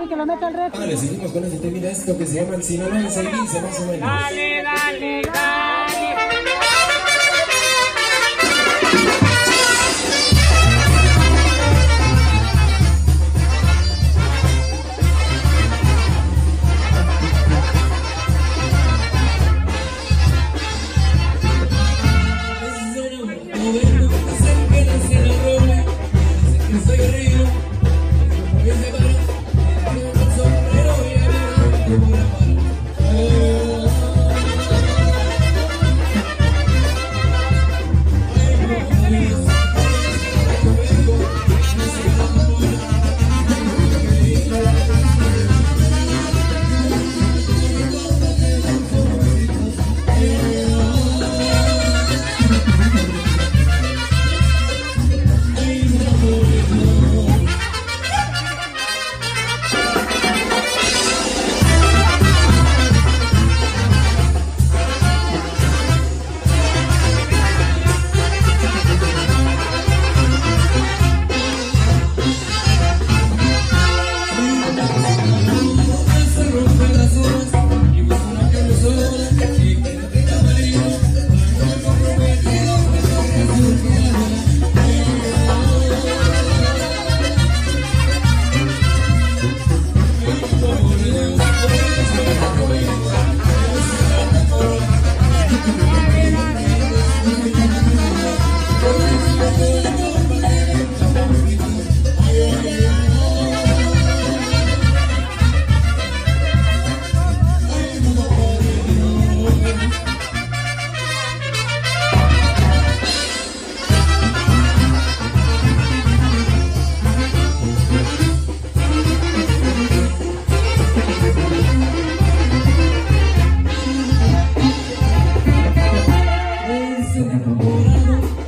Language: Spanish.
refri, que lo meta al refri. Vale, seguimos con este tema esto que se llama el sinaloense y dice más o menos. Dale, dale, dale. Colorado.